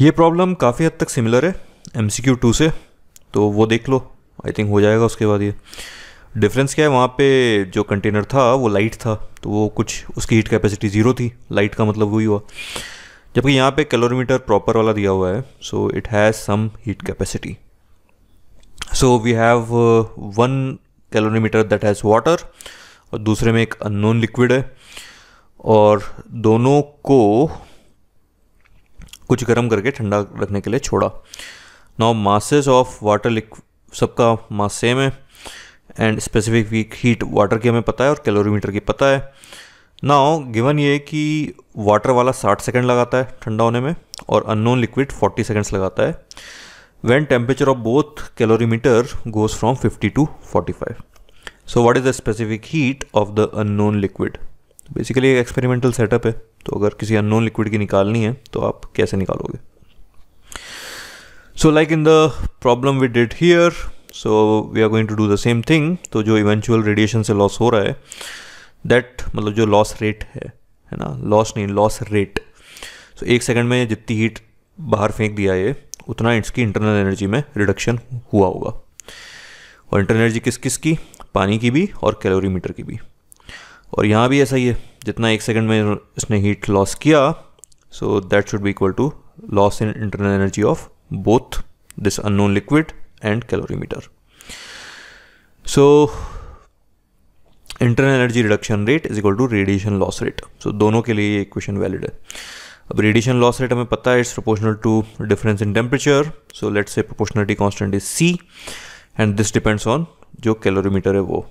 ये प्रॉब्लम काफ़ी हद तक सिमिलर है एम सी क्यू टू से। तो वो देख लो आई थिंक हो जाएगा उसके बाद ये। डिफरेंस क्या है, वहाँ पे जो कंटेनर था, वो लाइट था। तो वो कुछ, उसकी हीट कैपेसिटी ज़ीरो थी। लाइट का मतलब वही हुआ। जबकि यहाँ पे कैलोरीमीटर प्रॉपर वाला दिया हुआ है so it has some heat capacity so we have one calorimeter that has water और दूसरे में एक अननोन लिक्विड है। और दोनों को कुछ गर्म करके ठंडा रखने के लिए छोड़ा। Now masses of water liquid सबका मास सेम है and specific week heat water की हमें पता है और कैलोरीमीटर की पता है। नाउ गिवन ये कि वाटर वाला 60 सेकंड लगाता है ठंडा होने में, और अननोन लिक्विड 40 सेकंड्स लगाता है when temperature of both calorimeter goes from 50 to 45 so what is the specific heat of the unknown liquid basically एक एक्सपेरिमेंटल सेटअप है। तो अगर किसी अननोन लिक्विड की निकालनी है तो आप कैसे निकालोगे? So like in the problem we did here so we are going to do the same thing तो जो इवेंचुअल रेडिएशन से लॉस हो रहा है दैट मतलब जो लॉस रेट है है ना? लॉस नहीं लॉस रेट सो एक सेकंड में जितनी हीट बाहर फेंक दिया है उतना इसकी इंटरनल एनर्जी में रिडक्शन हुआ होगा। और इंटरनल एनर्जी किस किस की? पानी की भी और कैलोरीमीटर की भी। और यहाँ भी ऐसा ही है, जितना एक सेकंड में इसने हीट लॉस किया so that should be equal to loss in internal energy of both this unknown liquid and calorimeter so internal energy reduction rate is equal to radiation loss rate so दोनों के लिए ये equation valid है। अब radiation loss rate हमें पता है it's proportional to difference in temperature so let's say proportionality constant is C and this depends on जो कैलोरीमीटर है वो।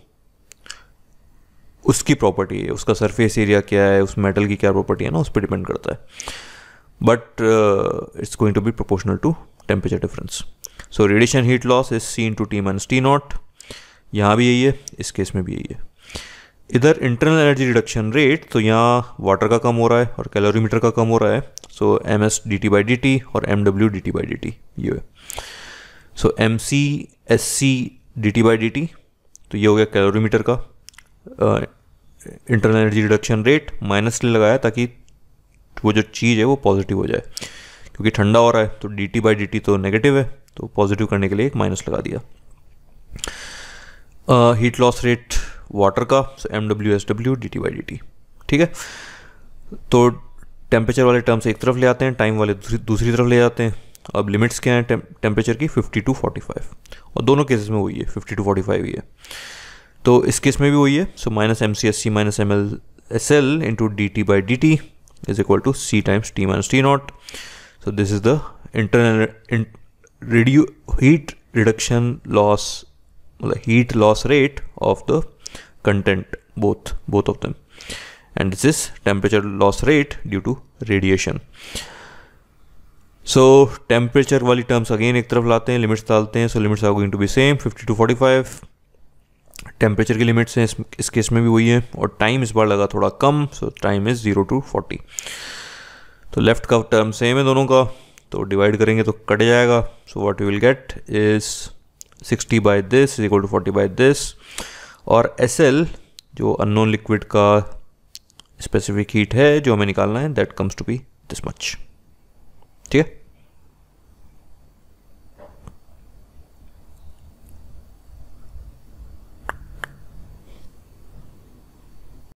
उसकी प्रॉपर्टी है, उसका सरफेस एरिया क्या है, उस मेटल की क्या प्रॉपर्टी है ना, उस पर डिपेंड करता है। But it's going to be proportional to temperature difference so radiation heat loss is C to T minus T naught यहाँ भी यही है, इस केस में भी यही है। इधर इंटरनल एनर्जी रिडक्शन रेट तो यहाँ वाटर का कम हो रहा है और कैलोरीमीटर का कम हो रहा है। So M S D T by D T और M W D T by D T ये है। So M C S C D T by D T तो ये हो गया कैलोरीमीटर का internal energy reduction rate minus लगाया ताकि वो जो चीज़ है वो पॉजिटिव हो जाए। क्योंकि ठंडा हो रहा है तो D T by D T तो नेगेटिव है तो पॉजिटिव करने के लिए एक माइनस लगा दिया। हीट लॉस रेट वाटर का M W S W D T by D T ठीक है? तो टेम्परेचर वाले टर्म्स एक तरफ़ ले आते हैं टाइम वाले दूसरी दूसरी तरफ़ ले जाते हैं। अब लिमिट्स क्या हैं? टेम्परेचर की 50 टू 45 और दोनों केसेस में वही है 50 टू 45 ही है। तो इस केस में भी वही है। So minus M C S C minus M L S L into D T by D T is equal to C times T minus T naught so this is the internal radio heat reduction loss मतलब heat loss rate of the content both both of them and this is temperature loss rate due to radiation so temperature वाली terms again एक तरफ़ लाते हैं limits डालते हैं so limits are going to be same fifty to forty five temperature की limits हैं इस, इस केस में भी वही है और टाइम इस बार लगा थोड़ा कम so time is zero to forty तो लेफ़्ट का टर्म सेम है दोनों का तो डिवाइड करेंगे तो कट जाएगा so what you will get is sixty by this is equal to forty by this और एस एल जो अननोन लिक्विड का स्पेसिफिक हीट है जो हमें निकालना है that comes to be this much ठीक है?